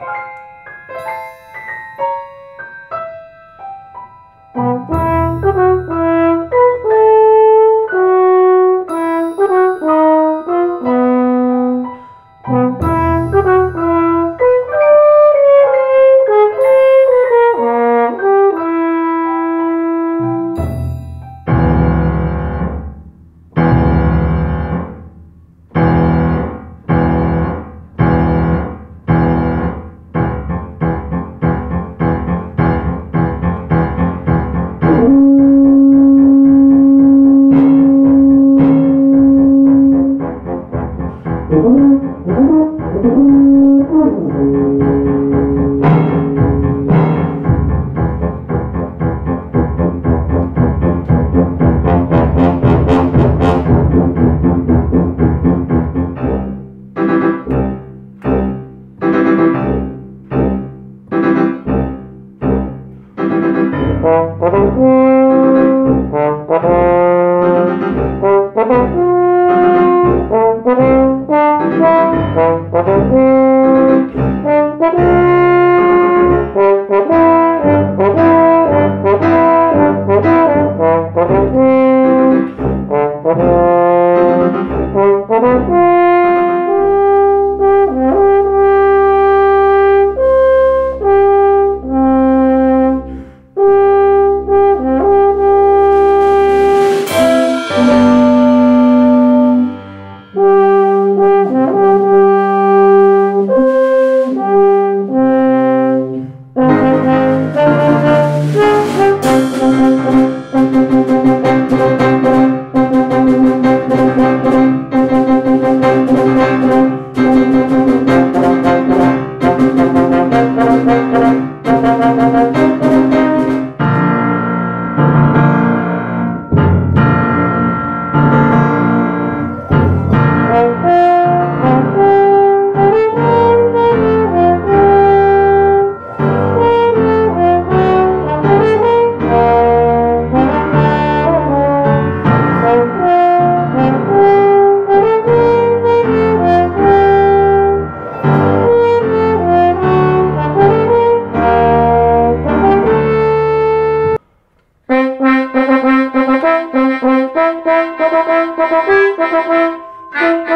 Bye.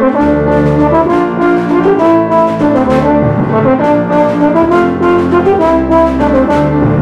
Thank you.